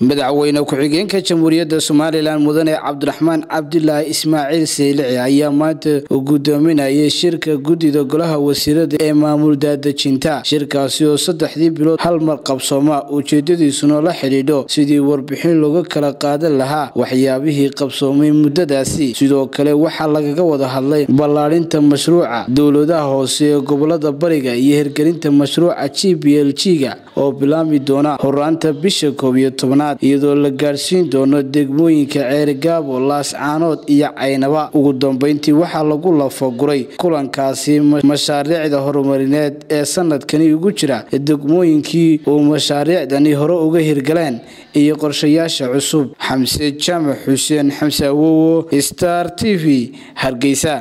madaxweyne ku-xigeenka jamhuuriyadda somalilan mudane cabdiraxmaan cabdilaahi ismaaciil seylici ayaa maanta gudoominayay shirka guddida golaha wasiirada ee maamul daadejinta shirkaasi oo saddexdii bilood hal mar qabsooma ujeedadiisuna la xidhiidho sidii warbixin looga kala qaadan lahaa waxyaabihii qabsoomay muddadaasi. Sidoo kale waxaa lagaga wada hadlay ballaadhinta mashruuca dowladaha hoose ee gobollada bariga iyo hirgelinta mashruuca g b l g ga oo bilaami doona horaanta bisha koob iyo tobnaad iyadoo la gaadhsiin doono degmooyinka ceerigaabo laascaanood iyo caynaba. Ugu dambeyntii waxaa lagu lafaguray kulankaasi mashaariicda horumarineed ee sanadkani ugu jira degmooyinkii uu mashaariicdani hore uga hirgaleen iyo qorshayaasha cusub. Xamse jaamac xuseen xamse awowo star t v hargeysa